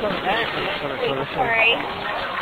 Sorry.